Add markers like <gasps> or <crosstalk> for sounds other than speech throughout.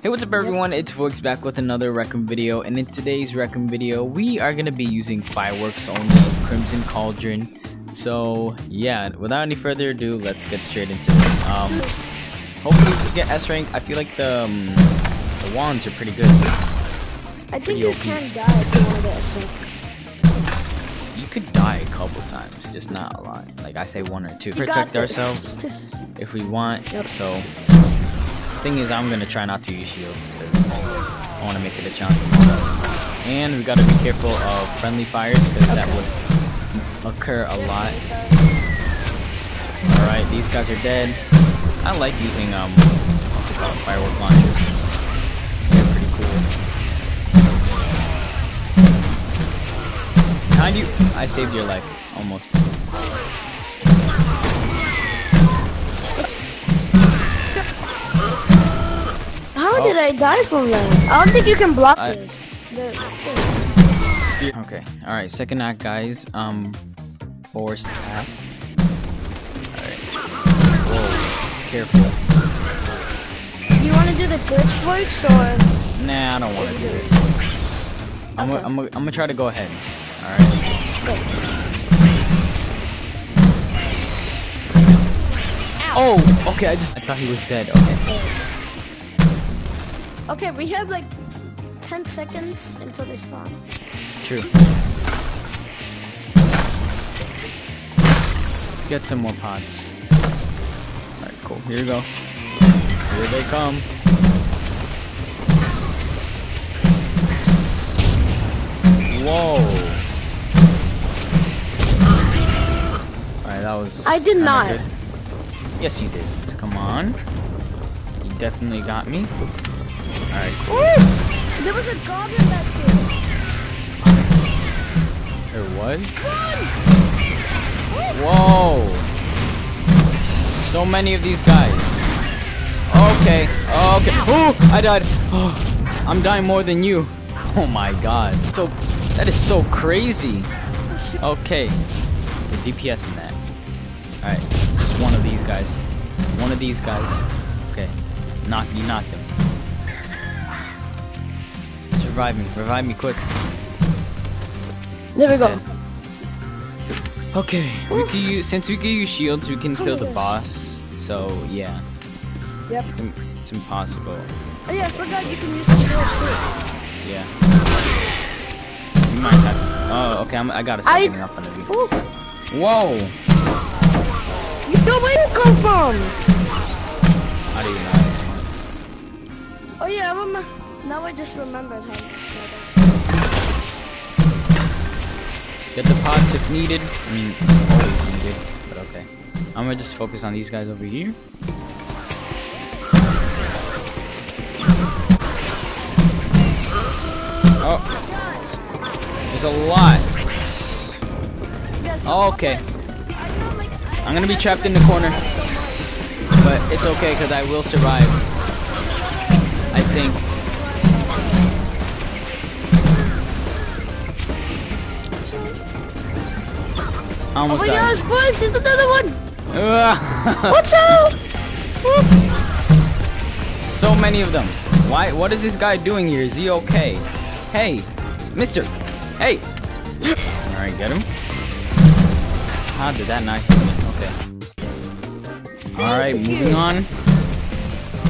Hey, what's up everyone? It's Voix back with another Rec Room video, and in today's Rec Room video, we are gonna be using fireworks only Crimson Cauldron. So yeah, without any further ado, let's get straight into this. Um, hopefully we get S rank. I feel like the um, the wands are pretty good. I think you can die if you want to get a sync. You could die a couple times, just not a lot. Like I say, one or two. You Protect ourselves <laughs> if we want. Yep. So, thing is, I'm gonna try not to use shields because I want to make it a challenge. And we gotta be careful of friendly fires because that would occur a lot. All right, these guys are dead. I like using um, what's it called, firework launchers. They're pretty cool. Behind you, I saved your life almost. Did I die from that? I don't think you can block I- this. The- Spear. Okay. All right. Second act, guys. Um, forced path. All right. Whoa. Careful. Do you want to do the glitch voice or? Nah, I don't want to do it. I'm gonna, I'm I'm gonna try to go ahead. All right. Oh. Okay. I just, I thought he was dead. Okay. Okay, we have like 10 seconds until they spawn. True. Let's get some more pots. Alright, cool. Here we go. Here they come. Whoa. Alright, that was. I did not. good. Yes, you did. Come on. You definitely got me. Alright, cool. There was a goblin back here. There was? Whoa! So many of these guys. Okay, okay. Oh, I died. Oh, I'm dying more than you. Oh my god. So, that is so crazy. Okay. The DPS in that. Alright, it's just one of these guys. One of these guys. Okay. Knock, you knocked him. Revive me. Revive me quick. There we go. Okay, we can use since we can use shields, we can kill the boss. So yeah, Yep. it's, im- it's impossible. Oh yeah, I forgot you can use the shield Yeah, you might have to. Oh, okay, I'm, I got a I- second up under you. too. Ooh, Whoa! you know where you come from? How do you know this one? Oh yeah, I remember. Now I just remembered how. Get the pots if needed. I mean, it's always needed, but okay. I'm gonna just focus on these guys over here. Oh, there's a lot. Oh, okay. I know, like, I- I'm gonna be trapped in the corner, but it's okay because I will survive. I think. I Oh my died. gosh, boys, there's another one! <laughs> Watch out! so many of them. Why? What is this guy doing here? Is he okay? Hey, Mister. Hey. <gasps> All right, get him. How did that knife hit me? Okay. All right, moving on.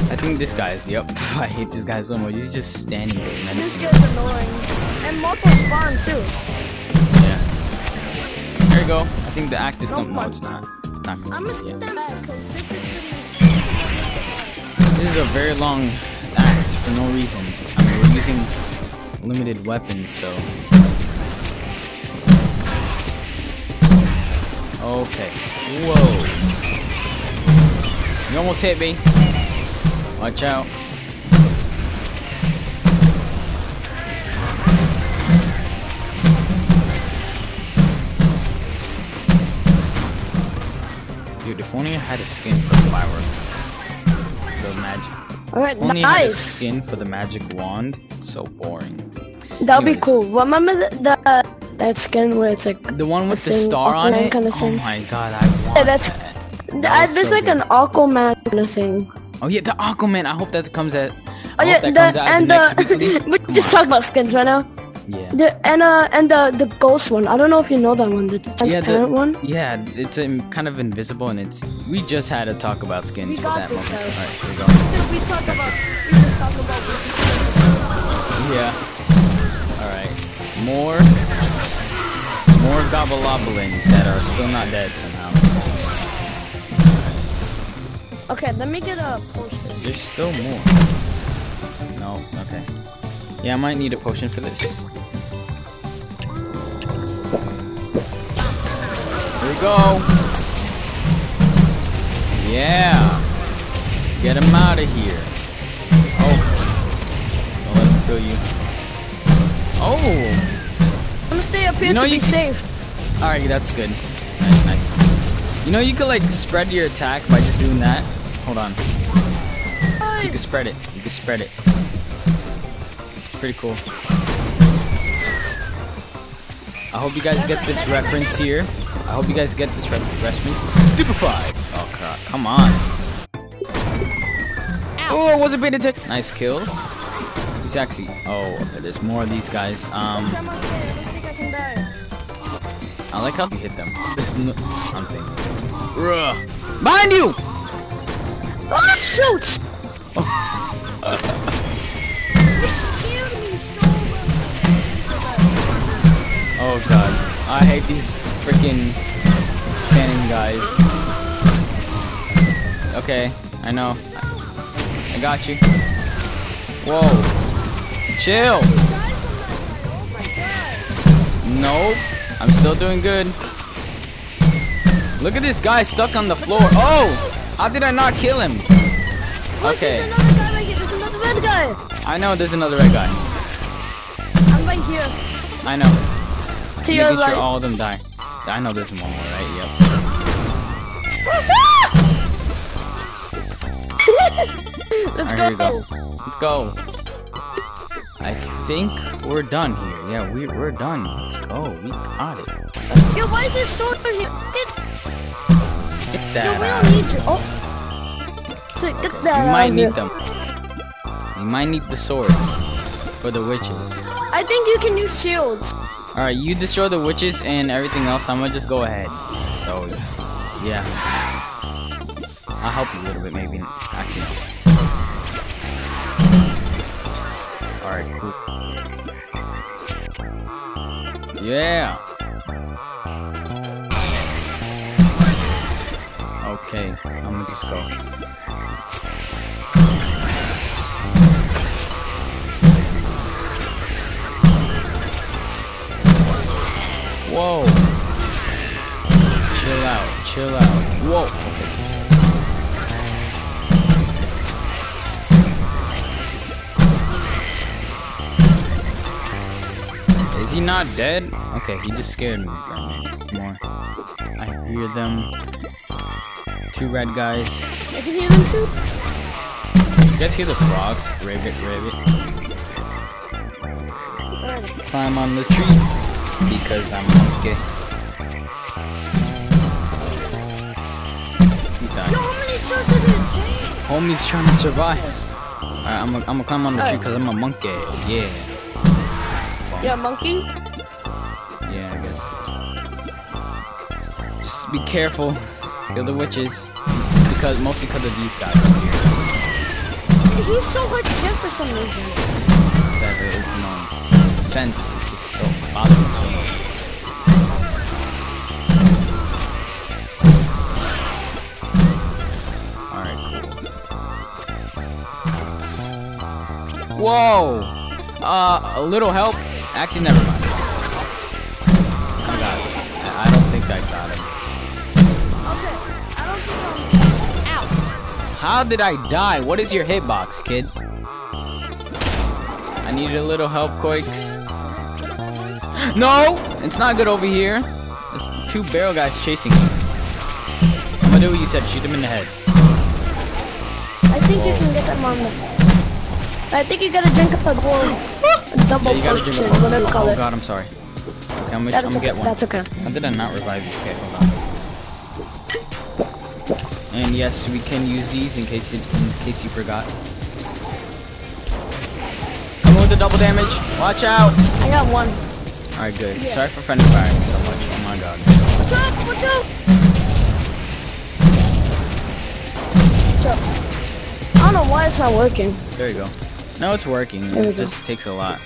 I think this guy is. Yep. <laughs> I hate this guy so much. He's just standing there This guy's annoying. And multiple spawn too. Think the act is coming. No, it's not. It's not I'm coming. gonna Yeah. stand back because this is. This is a very long act for no reason. I mean, we're using limited weapons, so. Okay. Whoa. You almost hit me. Watch out. Dude, if only I had a skin for the firework. The magic. Alright, If only I had a skin for the magic wand. It's so boring. That'll be cool. Remember the, the that skin where it's like The one with the thing, star on it? kinda thing. oh my god, I want Yeah, that's- that. That was there's so like good. an Aquaman kind of thing. Oh yeah, the Aquaman. I hope that comes at. I oh hope that comes out as the and next the we just talk about skins right now. Yeah. The and uh and the the ghost one. I don't know if you know that one. The Yeah, transparent the, one. yeah, it's um, kind of invisible, and it's. We just had to talk about skins We for that moment. Alright, here we go. So we talk about. We just talk about. Yeah. Alright. More. More gobblobblins that are still not dead somehow. Okay, let me get a potion. Is there still more? No, okay. Yeah, I might need a potion for this. Here we go. Yeah. Get him out of here. Oh. Don't let him kill you. Oh. I'm gonna stay up here You know to you be can- safe. Alright, that's good. Nice, nice. You know you could like spread your attack by just doing that? Hold on. You can spread it. You can spread it. Pretty cool. I hope you guys get this reference here. I hope you guys get this re reference. Stupefied! Oh crap, come on. Oh, I wasn't paying attention. Nice kills. He's actually. Oh, okay, there's more of these guys. Um. I don't think I can die. I like how you hit them. There's no. I'm saying. Bruh. Behind you! Oh shoot! <laughs> I hate these freaking cannon guys. Okay, I know. I, got you. Whoa. Chill. Nope. I'm still doing good. Look at this guy stuck on the floor. Oh! How did I not kill him? Okay. There's another guy right here. There's another red guy. I know there's another red guy. I'm right here. I know. To your Making sure right. all of them die. I know there's one more, right? Yep. <laughs> Let's we go. go. Let's go. I think we're done here. Yeah, we, we're done. Let's go. We got it. Yo, why is there sword here? Get, Get yo, we don't need you. Oh. So get Okay, that We might need here. them. We might need the swords for the witches. I think you can use shields. Alright, you destroy the witches and everything else. I'm gonna just go ahead. So, yeah. I'll help you a little bit, maybe. Actually, no. Alright, cool. Yeah! Okay, I'm gonna just go. Whoa! Chill out, chill out. Whoa! Okay. Is he not dead? Okay, he just scared me from it more. I hear them. Two red guys. I can hear them too. You guys hear the frogs? Ribbit, ribbit. Alright. Climb on the tree because I'm monkey. He's Yo, dying. how many shots does it take? Homie's trying to survive. Alright, I'm gonna I'm climb on the tree because I'm a monkey. Yeah. Yeah, monkey. Yeah, I guess. Just be careful. Kill the witches. Because mostly because of these guys up here. He's so hard to kill for some reason. That very open on fence is just so. Alright, cool. Whoa! Uh, a little help? Actually, never mind. I got it. I don't think I got him. Okay, I don't think I'm out. How did I die? What is your hitbox, kid? I needed a little help, Quakes. No! It's not good over here. There's two barrel guys chasing me. I'm gonna do what you said, shoot him in the head. I think you can get them on the. I think you gotta drink up a bowl, double Yeah, you potion, whatever you call Oh it. god, I'm sorry. Okay, I'm gonna, I'm gonna okay. get one. That's okay. How did I not revive you? Okay, hold on. And yes, we can use these in case you, in case you forgot. Coming with the double damage. Watch out. I got one. Alright, good. Yeah. Sorry for friendly firing so much. Oh my god. Watch out! Watch out! Watch out. I don't know why it's not working. There you go. No, it's working. It go. just takes a lot.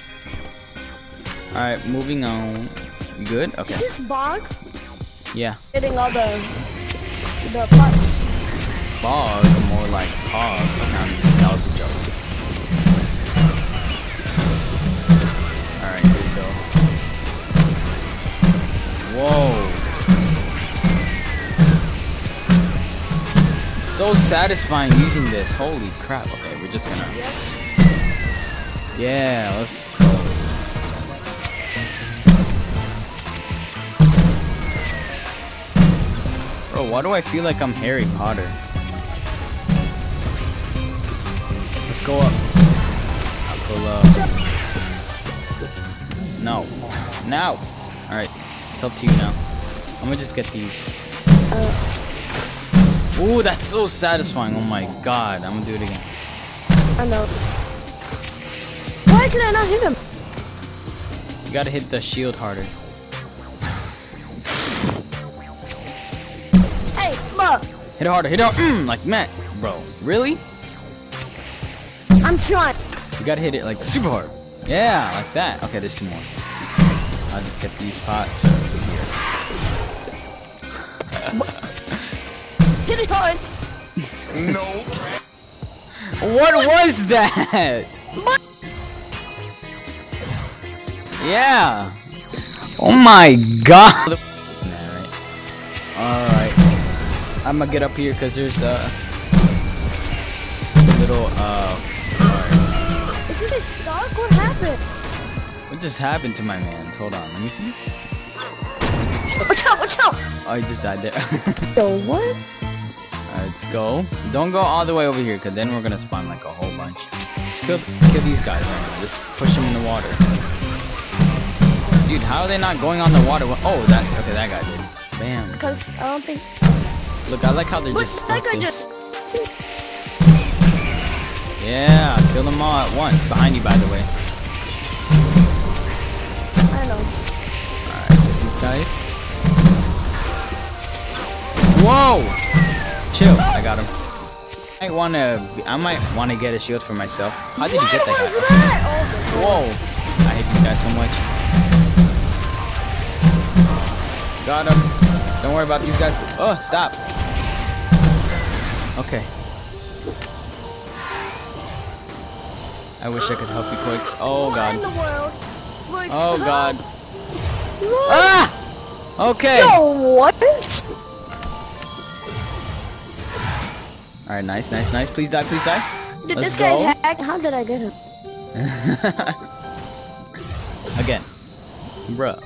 Alright, moving on. You good? Okay. Is this bog Yeah. getting all the the parts? Bog, more like hog. I'm just, that was a joke. Whoa. So satisfying using this. Holy crap. Okay, we're just gonna. Yeah, let's go. Bro, why do I feel like I'm Harry Potter? Let's go up. I'll pull up. No. Now. It's up to you now. I'm gonna just get these. Ooh, that's so satisfying. Oh my god. I'm gonna do it again. I know. Why can I not hit him? You gotta hit the shield harder. Hey, bro, Hit it harder. Hit it harder. Mm, like Matt. Bro, really? I'm trying. You gotta hit it like super hard. Yeah, like that. Okay, there's two more. I'll just get these pots over here. Hit it hard. What was that? Yeah. Oh my god. Alright. Alright. I'm gonna get up here because there's a stupid little uh. alright. Is it stuck? What happened? What just happened to my man? Hold on, let me see. Watch out! Watch out! Oh, he just died there. <laughs> Yo, what? Alright, let's go. Don't go all the way over here, cause then we're gonna spawn like a whole bunch. Let's kill, kill these guys right now. Just push them in the water. Dude, how are they not going on the water? Oh, that okay, that guy did. Bam. Because I don't think. Look, I like how they're Look, just that stuck. guy just. Yeah, kill them all at once. Behind you, by the way. I. Alright, get these guys. Whoa! Chill, I got him. I wanna, I might wanna get a shield for myself. How did you get that was guy? that? Oh, Whoa! I hate these guys so much. Got him. Don't worry about these guys. Oh, stop. Okay. I wish I could help you, Quakes. Oh What in god. Oh god. What? Ah! Okay. Yo, what? Alright, nice, nice, nice. Please die, please die. Did Let's this guy go. hack? How did I get him? <laughs> Again. Bruh.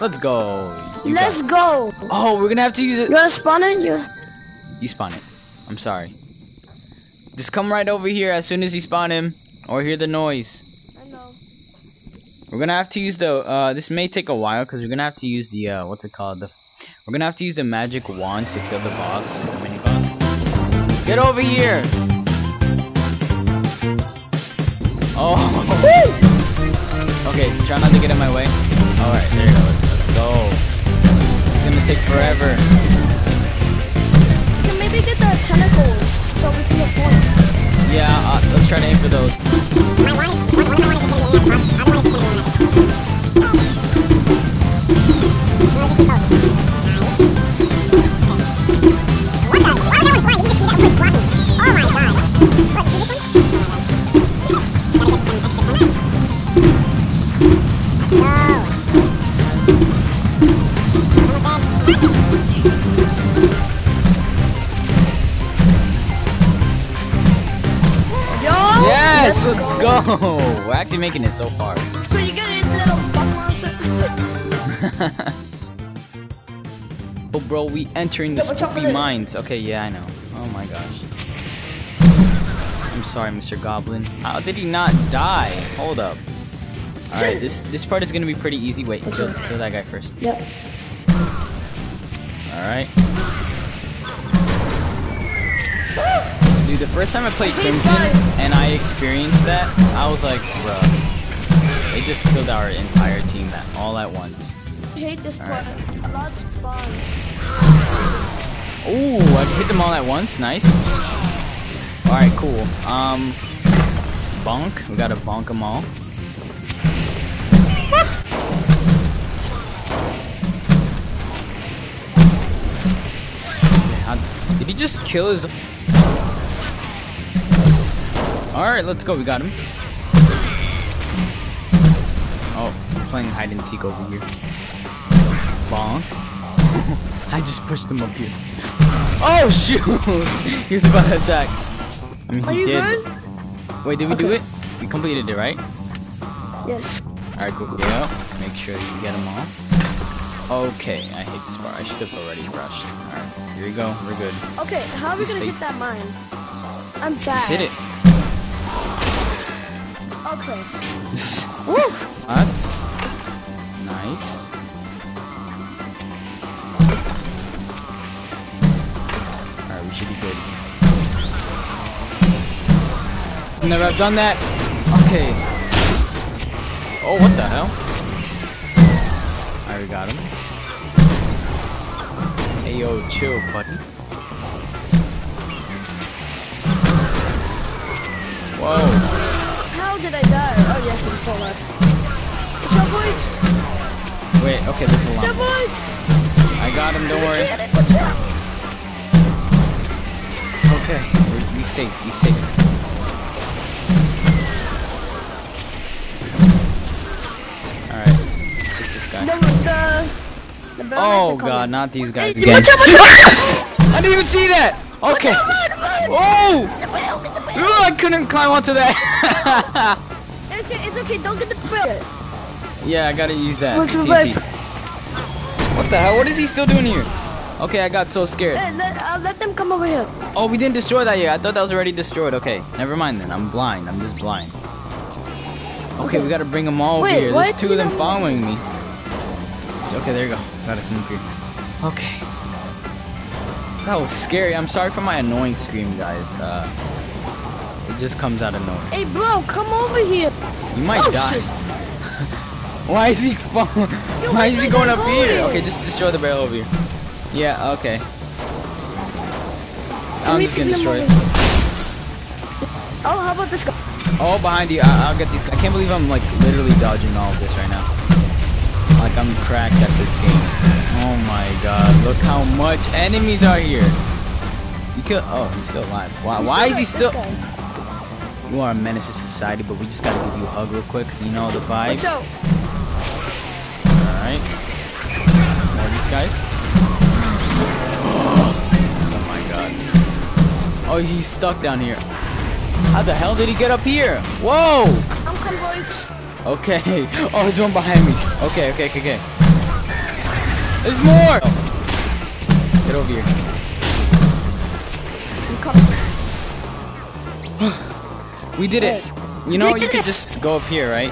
Let's go. You Let's go. Oh, we're gonna have to use it. You wanna spawn it? You. You spawn it. I'm sorry. Just come right over here as soon as you spawn him, or hear the noise. I know. We're gonna have to use the. Uh, this may take a while because we're gonna have to use the. Uh, what's it called? The. We're gonna have to use the magic wand to kill the boss, the mini boss. Get over here! Oh. Okay, try not to get in my way. All right, there you go. Let's go. This is gonna take forever. You can maybe get the tentacles so we can get points. Yeah, uh, let's try to aim for those. Let's. We're actually making it so far. Pretty good, little monster. <laughs> Oh, bro, we entering the Yeah, watch out for spoopy the- mines. Okay, yeah, I know. Oh my gosh. I'm sorry, Mr. Goblin. How did he not die? Hold up. All right, this this part is gonna be pretty easy. Wait, kill, kill that guy first. Yep. All right. The first time I played Crimson and I experienced that, I was like, bro, they just killed our entire team that all at once. I hate this part. A lot spawn. Ooh, I hit them all at once. Nice. All right, cool. Um, bonk. We gotta bonk them all. <laughs> Did he just kill his? All right, let's go. We got him. Oh, he's playing hide and seek over here. Bonk. <laughs> I just pushed him up here. Oh shoot! <laughs> he was about to attack. I mean, Are he you did. good? Wait, did we do it? We completed it, right? Yes. Alright, cool, cool. Yeah. Make sure you get them all. Okay, I hate this part. I should have already rushed. Alright, here we go. We're good. Okay, how are we Just gonna say- hit that mine? I'm bad. Just hit it. Okay. Woo! That's nice. Alright, we should be good. Never have done that. Okay. Oh, what the hell? Alright, we got him. Hey, yo, chill, buddy. Whoa. Did I die? Oh yes, it's full up. Watch out, boys! Wait, okay, there's a Watch out, lot. boys! I got him, don't worry. Watch out! Okay, we, we safe, we safe. Alright, just this guy. No, the... the Oh god, not these guys again. watch out, watch out! <laughs> I didn't even see that! Okay. Oh! Get the whale, get the whale! Ugh, I couldn't climb onto that. <laughs> It's okay, it's okay, don't get the whale. yeah, I gotta use that. TNT. life? What the hell? What is he still doing here? Okay, I got so scared. Hey, let, uh, let them come over here. Oh, we didn't destroy that yet. I thought that was already destroyed. Okay, never mind then. I'm blind. I'm just blind. Okay, we gotta bring them all over Wait, here. There's two of them following me. So, okay, there you go. Gotta come up here. Okay. That was scary. I'm sorry for my annoying scream, guys. Uh, it just comes out of nowhere. Hey, bro, come over here. You might Oh, die. <laughs> Why is he falling? Yo, <laughs> Why is he going up go here? here? Okay, just destroy the barrel over here. Yeah, okay. I'm just gonna destroy it. Oh, how about this guy? Oh, behind you. I I'll get these. I can't believe I'm like literally dodging all of this right now. Like I'm cracked at this game. Oh my god, look how much enemies are here. You kill. Oh, he's still alive. Why? Why is he still? You are a menace to society, but we just gotta give you a hug real quick. You know the vibes. All right. More of these guys. Oh my god. Oh, he's stuck down here. How the hell did he get up here? Whoa! I'm. Okay. <laughs> Oh, there's one behind me. Okay, okay, okay, okay. There's more! Get over here. <sighs> We did it. You know, you could just go up here, right?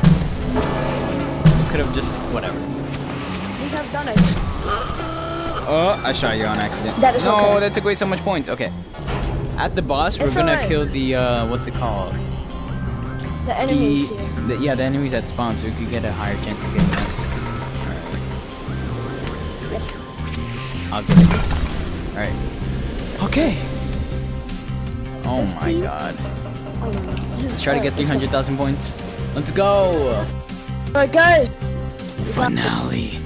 Could have just, whatever. We have done it. Oh, I shot you on accident. That is no, okay. that took away so much points. Okay. At the boss, we're gonna alright. kill the, uh, what's it called? The enemies the. The, yeah, the enemies that spawn, so you could get a higher chance of getting us. Alright. I'll get it. Alright. Okay. Oh my god. Let's try to get 300,000 points. Let's go! Alright, guys. Finale.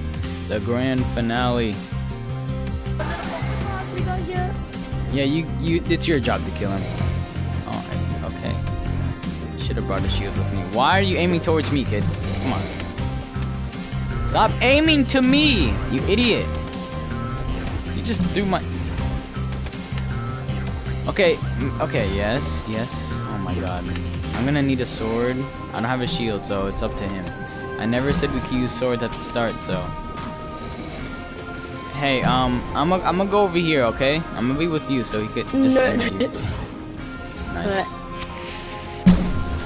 The grand finale. We got here. Yeah, you, you, it's your job to kill him. Should have brought a shield with me. Why are you aiming towards me, kid? Come on. Stop aiming to me, you idiot. You just threw my... Okay, mm, okay, yes, yes. Oh my god. I'm gonna need a sword. I don't have a shield, so it's up to him. I never said we could use swords at the start, so... Hey, um, I'm gonna I'm go over here, okay? I'm gonna be with you, so you could just No. <laughs> Nice.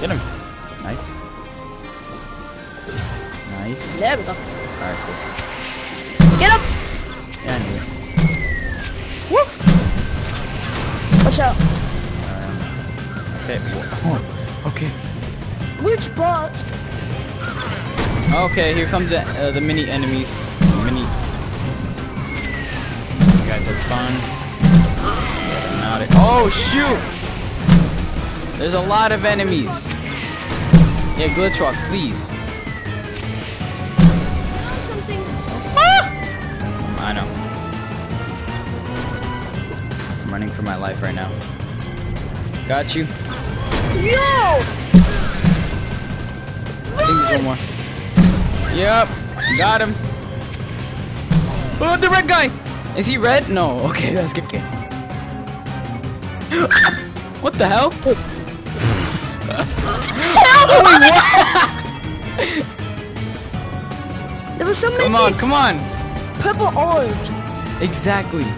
Get him. Nice. Nice. There we go. Alright, cool. Get up. Yeah, I knew it. Woo. Watch out. Alright. Okay. Oh, okay. Which boss? Okay, here comes the, uh, the mini enemies. Mini. Guys, that's fun. Not it. Oh shoot! There's a lot of enemies. Yeah, glitch rock, please. Something. I know. I'm running for my life right now. Got you. Yo! I think there's one more. Yep, got him. Oh, the red guy! Is he red? No. <laughs> Okay, that's good. Okay. <gasps> what the hell? <laughs> There was so many Come on, come on. purple orange. Exactly. <laughs>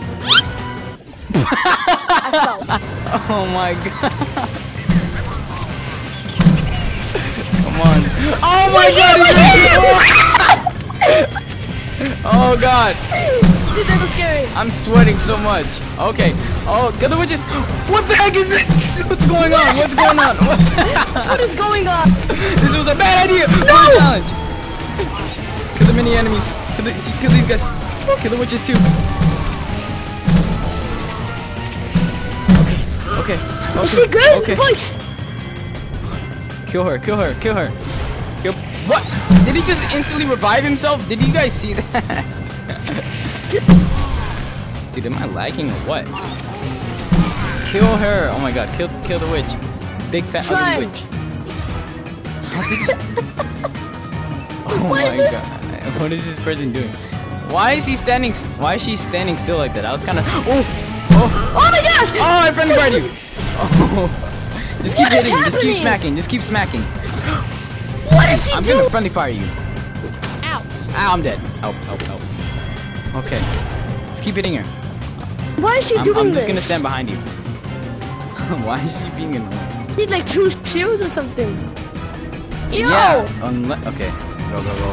Oh my god. Come on. Oh my god. oh god. Dude, that was scary. I'm sweating so much. Okay. Oh, kill the witches. What the heck is this? What's going on? What's going on? What's <laughs> What is going on? <laughs> This was a bad idea. No! challenge. Kill the mini enemies. Kill, the, kill these guys. Kill the witches too. Okay. Okay. Is she good? Okay. Voice. Kill her. Kill her. Kill her. Kill. What? Did he just instantly revive himself? Did you guys see that? <laughs> Dude, am I lagging or what? Kill her. Oh my god. Kill kill the witch. Big fat Try. ugly witch. <laughs> Oh What is my this? god. What is this person doing? Why is he standing st- why is she standing still like that? I was kinda Oh! Oh! Oh my gosh! Oh, I friendly fired you! Oh! <laughs> Just keep What hitting, just keep smacking, just keep smacking. What is she I'm doing? gonna friendly fire you. Ouch. Ah, I'm dead. Oh, oh, oh. Okay. Let's keep hitting her. Why is she I'm, doing I'm this? just gonna stand behind you. <laughs> Why is she being annoying? Need like two shields or something. Yo! Yeah. Unle- okay. Go, go, go.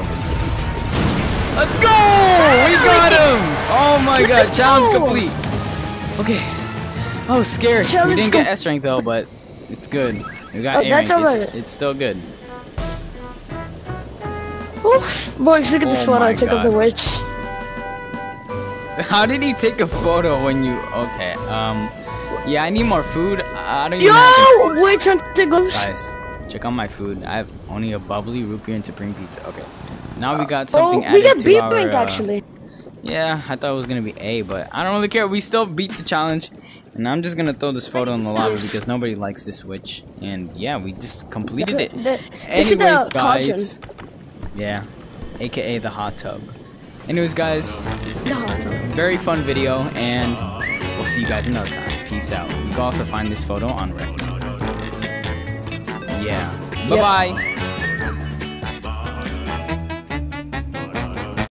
Let's go! We oh got him! Oh my god, Let's challenge go! complete. Okay. I was scared. we didn't get S rank though, but it's good. We got Oh, A rank. It's, it's still good. Oof. Boys, look at this Oh photo my I took of the witch. <laughs> How did he take a photo when you? Okay. Um. Yeah, I need more food. I don't even. Yo! Wait, trying to those. Guys, check out my food. I have only a bubbly root beer and supreme pizza. Okay. Now we got something Oh, we got to B our. uh, actually. Yeah, I thought it was gonna be A, but I don't really care. We still beat the challenge, and I'm just gonna throw this photo in the lava because nobody likes this witch. And yeah, we just completed it. The- the Anyways, cauldron. guys. Yeah, aka the hot tub. Anyways, guys, The hot tub. very fun video, and we'll see you guys another time. Peace out. You can also find this photo on Reddit. Yeah. Bye bye.